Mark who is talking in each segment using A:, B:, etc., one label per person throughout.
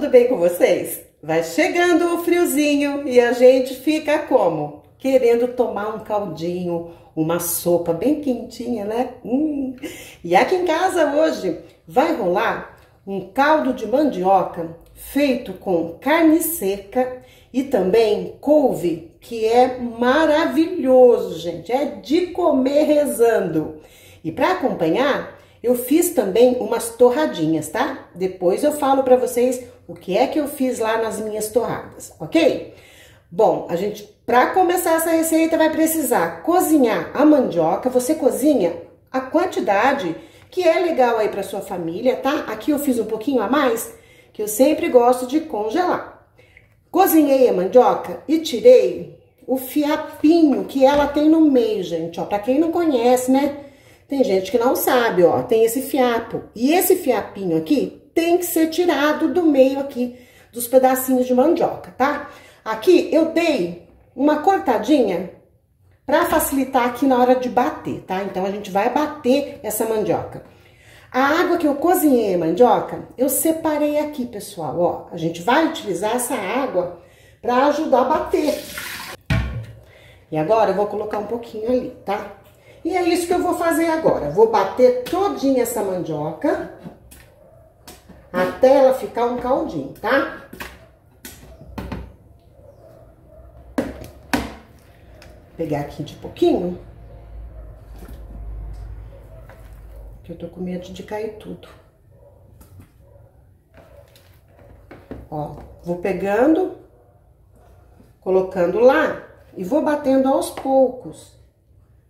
A: tudo bem com vocês? Vai chegando o friozinho e a gente fica como? Querendo tomar um caldinho, uma sopa bem quentinha, né? Hum. E aqui em casa hoje vai rolar um caldo de mandioca feito com carne seca e também couve, que é maravilhoso, gente. É de comer rezando. E para acompanhar, eu fiz também umas torradinhas, tá? Depois eu falo para vocês o que é que eu fiz lá nas minhas torradas, ok? Bom, a gente, para começar essa receita, vai precisar cozinhar a mandioca. Você cozinha a quantidade que é legal aí para sua família, tá? Aqui eu fiz um pouquinho a mais, que eu sempre gosto de congelar. Cozinhei a mandioca e tirei o fiapinho que ela tem no meio, gente, ó. Para quem não conhece, né? Tem gente que não sabe, ó, tem esse fiapo. E esse fiapinho aqui tem que ser tirado do meio aqui dos pedacinhos de mandioca, tá? Aqui eu dei uma cortadinha para facilitar aqui na hora de bater, tá? Então a gente vai bater essa mandioca. A água que eu cozinhei a mandioca, eu separei aqui, pessoal, ó. A gente vai utilizar essa água para ajudar a bater. E agora eu vou colocar um pouquinho ali, tá? E é isso que eu vou fazer agora. Vou bater todinha essa mandioca até ela ficar um caldinho, tá? Vou pegar aqui de pouquinho. Que eu tô com medo de cair tudo. Ó, vou pegando, colocando lá e vou batendo aos poucos.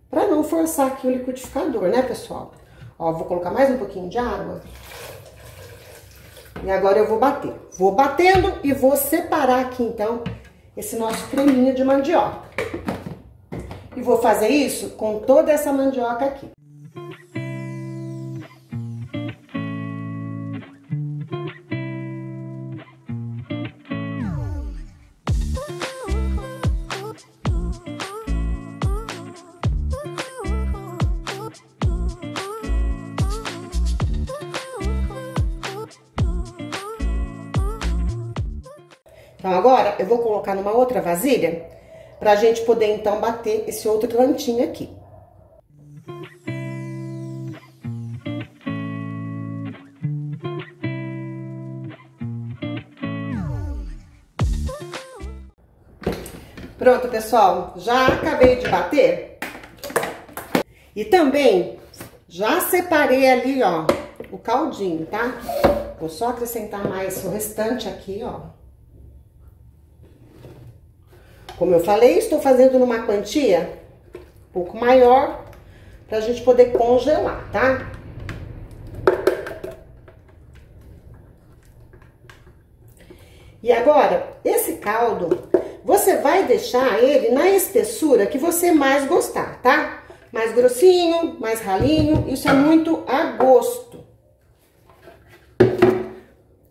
A: Pra não forçar aqui o liquidificador, né, pessoal? Ó, vou colocar mais um pouquinho de água. E agora eu vou bater. Vou batendo e vou separar aqui, então, esse nosso creminho de mandioca. E vou fazer isso com toda essa mandioca aqui. Vou colocar numa outra vasilha pra gente poder, então, bater esse outro cantinho aqui. Pronto, pessoal, já acabei de bater. E também já separei ali, ó, o caldinho, tá? Vou só acrescentar mais o restante aqui, ó. Como eu falei, estou fazendo numa quantia um pouco maior para a gente poder congelar, tá? E agora, esse caldo, você vai deixar ele na espessura que você mais gostar, tá? Mais grossinho, mais ralinho, isso é muito a gosto.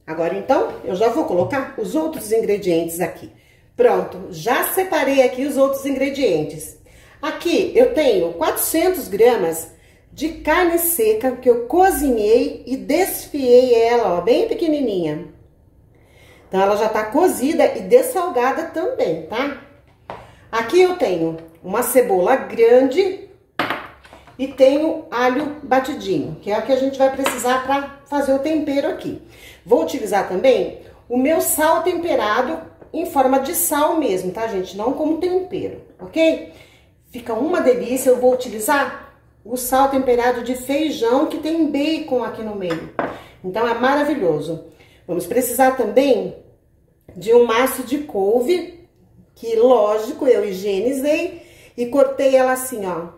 A: Agora, então, eu já vou colocar os outros ingredientes aqui. Pronto, já separei aqui os outros ingredientes. Aqui eu tenho 400 gramas de carne seca que eu cozinhei e desfiei ela, ó, bem pequenininha. Então, ela já tá cozida e dessalgada também, tá? Aqui eu tenho uma cebola grande e tenho alho batidinho, que é o que a gente vai precisar para fazer o tempero aqui. Vou utilizar também o meu sal temperado em forma de sal mesmo, tá, gente? Não como tempero, ok? Fica uma delícia. Eu vou utilizar o sal temperado de feijão, que tem bacon aqui no meio. Então, é maravilhoso. Vamos precisar também de um maço de couve, que, lógico, eu higienizei e cortei ela assim, ó.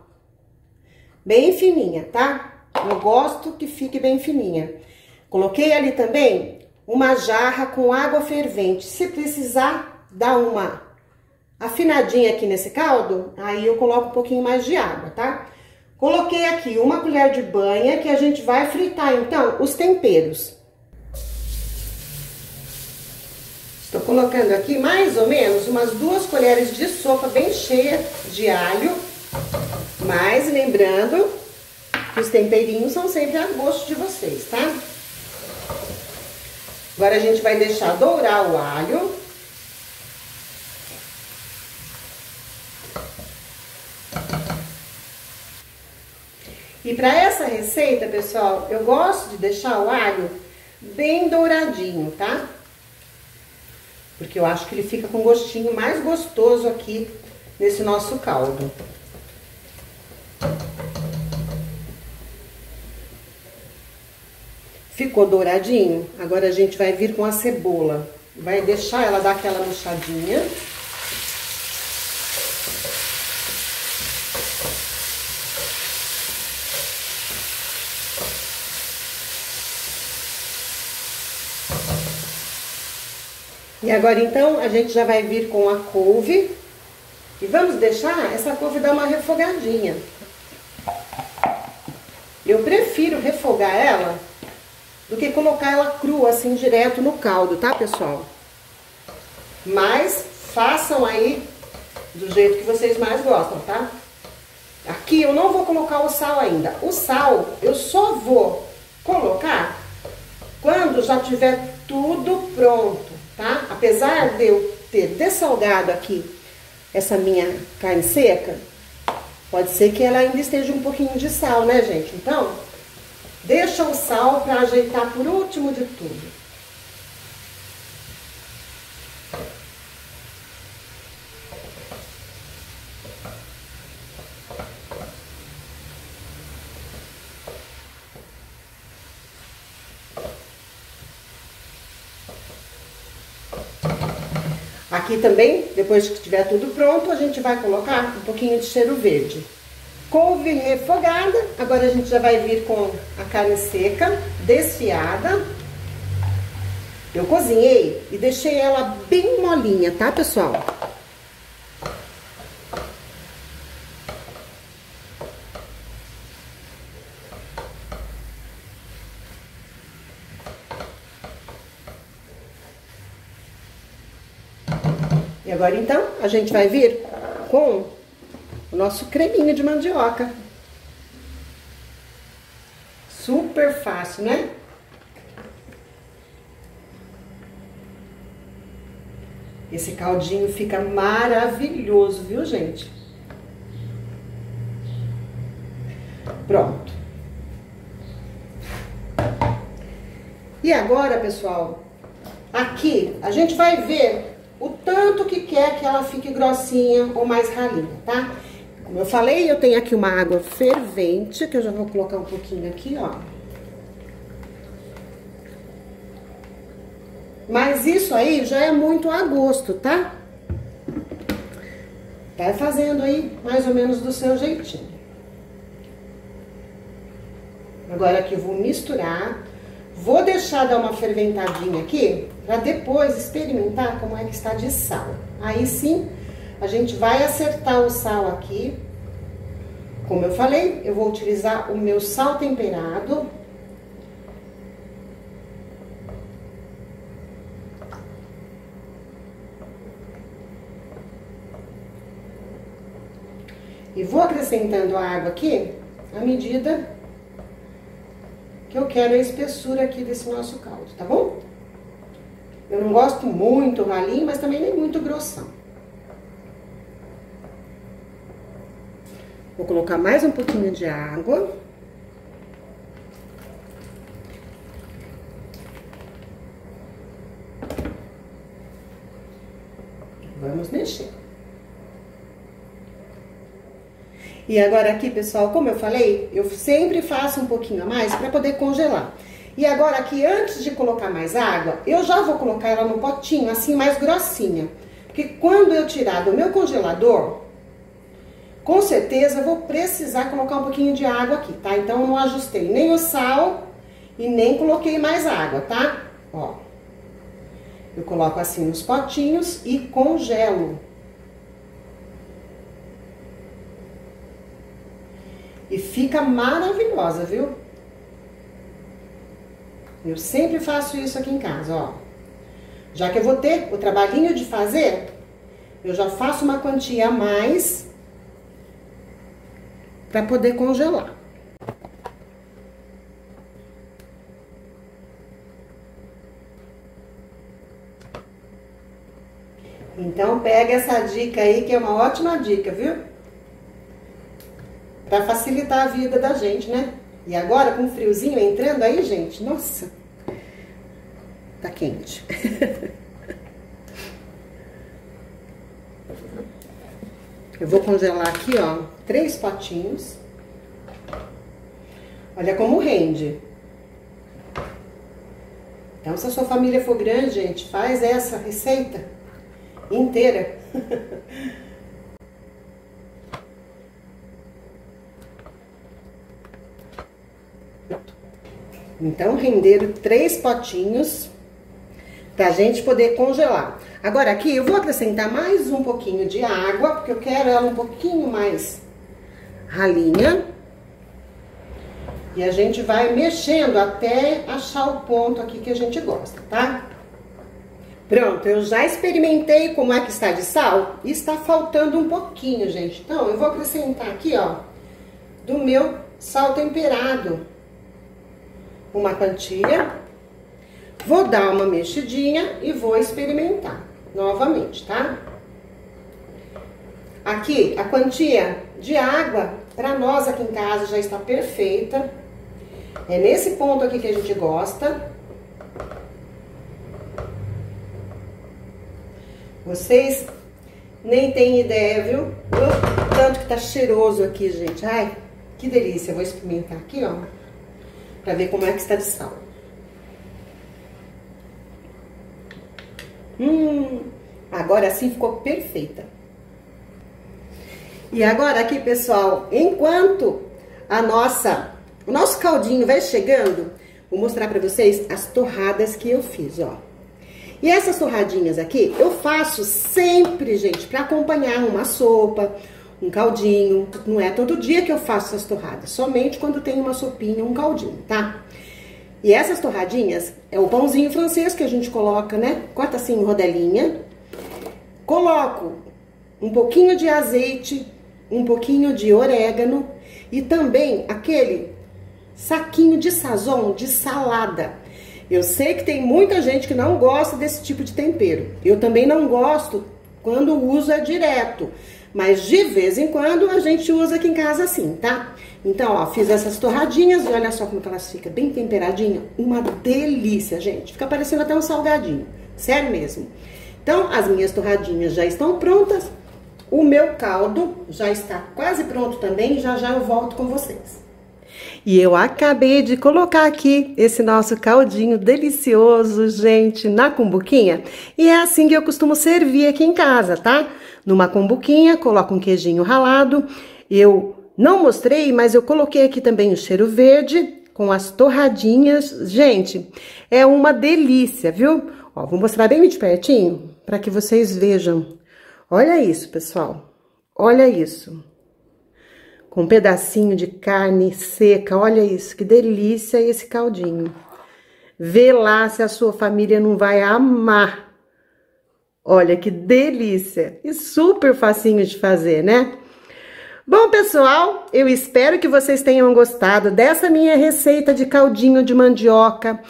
A: Bem fininha, tá? Eu gosto que fique bem fininha. Coloquei ali também uma jarra com água fervente. Se precisar dar uma afinadinha aqui nesse caldo, aí eu coloco um pouquinho mais de água, tá? Coloquei aqui uma colher de banha que a gente vai fritar, então, os temperos. Estou colocando aqui mais ou menos umas duas colheres de sopa bem cheia de alho. Mas lembrando que os temperinhos são sempre a gosto de vocês, tá? Agora a gente vai deixar dourar o alho. E para essa receita, pessoal, eu gosto de deixar o alho bem douradinho, tá? Porque eu acho que ele fica com um gostinho mais gostoso aqui nesse nosso caldo. Ficou douradinho? Agora a gente vai vir com a cebola. Vai deixar ela dar aquela murchadinha. E agora então a gente já vai vir com a couve e vamos deixar essa couve dar uma refogadinha. Eu prefiro refogar ela do que colocar ela crua assim direto no caldo, tá, pessoal? Mas façam aí do jeito que vocês mais gostam, tá? Aqui eu não vou colocar o sal ainda. O sal eu só vou colocar quando já tiver tudo pronto tá? Apesar de eu ter dessalgado aqui essa minha carne seca, pode ser que ela ainda esteja um pouquinho de sal, né, gente? Então, deixa o sal para ajeitar por último de tudo. Aqui também, depois que estiver tudo pronto, a gente vai colocar um pouquinho de cheiro verde. Couve refogada, agora a gente já vai vir com a carne seca, desfiada. Eu cozinhei e deixei ela bem molinha, tá, pessoal? E agora então a gente vai vir com o nosso creminho de mandioca. Super fácil, né? Esse caldinho fica maravilhoso, viu, gente? Pronto. E agora, pessoal, aqui a gente vai ver o tanto que quer que ela fique grossinha ou mais ralinha, tá? Como eu falei, eu tenho aqui uma água fervente, que eu já vou colocar um pouquinho aqui, ó. Mas isso aí já é muito a gosto, tá? Vai fazendo aí mais ou menos do seu jeitinho. Agora aqui eu vou misturar Vou deixar dar uma ferventadinha aqui, para depois experimentar como é que está de sal. Aí sim, a gente vai acertar o sal aqui. Como eu falei, eu vou utilizar o meu sal temperado. E vou acrescentando a água aqui à medida que eu quero a espessura aqui desse nosso caldo, tá bom? Eu não gosto muito ralinho, mas também nem muito grossão. Vou colocar mais um pouquinho de água. Vamos mexer. E agora aqui, pessoal, como eu falei, eu sempre faço um pouquinho a mais para poder congelar. E agora aqui, antes de colocar mais água, eu já vou colocar ela no potinho, assim, mais grossinha. Porque quando eu tirar do meu congelador, com certeza eu vou precisar colocar um pouquinho de água aqui, tá? Então, eu não ajustei nem o sal e nem coloquei mais água, tá? Ó. Eu coloco assim nos potinhos e congelo. E fica maravilhosa, viu? Eu sempre faço isso aqui em casa, ó. Já que eu vou ter o trabalhinho de fazer, eu já faço uma quantia a mais para poder congelar. Então, pega essa dica aí, que é uma ótima dica, viu? Para facilitar a vida da gente, né? E agora, com o friozinho entrando aí, gente, nossa, tá quente. Eu vou congelar aqui, ó, três potinhos. Olha como rende. Então, se a sua família for grande, gente, faz essa receita inteira. Então, renderam três potinhos pra gente poder congelar. Agora aqui eu vou acrescentar mais um pouquinho de água, porque eu quero ela um pouquinho mais ralinha. E a gente vai mexendo até achar o ponto aqui que a gente gosta, tá? Pronto, eu já experimentei como é que está de sal e está faltando um pouquinho, gente. Então, eu vou acrescentar aqui, ó, do meu sal temperado. Uma quantia. Vou dar uma mexidinha e vou experimentar novamente, tá? Aqui, a quantia de água, para nós aqui em casa, já está perfeita. É nesse ponto aqui que a gente gosta. Vocês nem têm ideia, viu? O tanto que tá cheiroso aqui, gente. Ai, que delícia. Eu vou experimentar aqui, ó. Pra ver como é que está de sal. Hum, agora sim ficou perfeita. E agora aqui, pessoal, enquanto a nossa o nosso caldinho vai chegando, vou mostrar para vocês as torradas que eu fiz, ó. E essas torradinhas aqui, eu faço sempre, gente, para acompanhar uma sopa, um caldinho. Não é todo dia que eu faço essas torradas, somente quando tem uma sopinha, um caldinho, tá? E essas torradinhas é o pãozinho francês que a gente coloca, né? Corta assim em rodelinha. Coloco um pouquinho de azeite, um pouquinho de orégano e também aquele saquinho de sazon de salada. Eu sei que tem muita gente que não gosta desse tipo de tempero. Eu também não gosto quando uso é direto. Mas de vez em quando a gente usa aqui em casa assim, tá? Então, ó, fiz essas torradinhas e olha só como elas ficam bem temperadinha. Uma delícia, gente. Fica parecendo até um salgadinho. Sério mesmo. Então, as minhas torradinhas já estão prontas. O meu caldo já está quase pronto também. Já já eu volto com vocês. E eu acabei de colocar aqui esse nosso caldinho delicioso, gente, na cumbuquinha. E é assim que eu costumo servir aqui em casa, tá? Numa cumbuquinha, coloco um queijinho ralado. Eu não mostrei, mas eu coloquei aqui também o cheiro verde com as torradinhas. Gente, é uma delícia, viu? Ó, vou mostrar bem de pertinho para que vocês vejam. Olha isso, pessoal. Olha isso com um pedacinho de carne seca. Olha isso, que delícia esse caldinho. Vê lá se a sua família não vai amar. Olha que delícia e super facinho de fazer, né? Bom, pessoal, eu espero que vocês tenham gostado dessa minha receita de caldinho de mandioca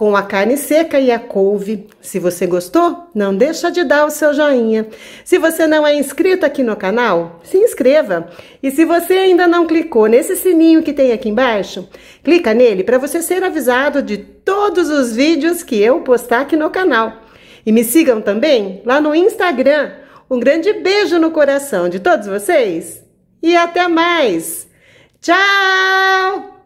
A: com a carne seca e a couve. Se você gostou, não deixa de dar o seu joinha. Se você não é inscrito aqui no canal, se inscreva. E se você ainda não clicou nesse sininho que tem aqui embaixo, clica nele para você ser avisado de todos os vídeos que eu postar aqui no canal. E me sigam também lá no Instagram. Um grande beijo no coração de todos vocês e até mais. Tchau!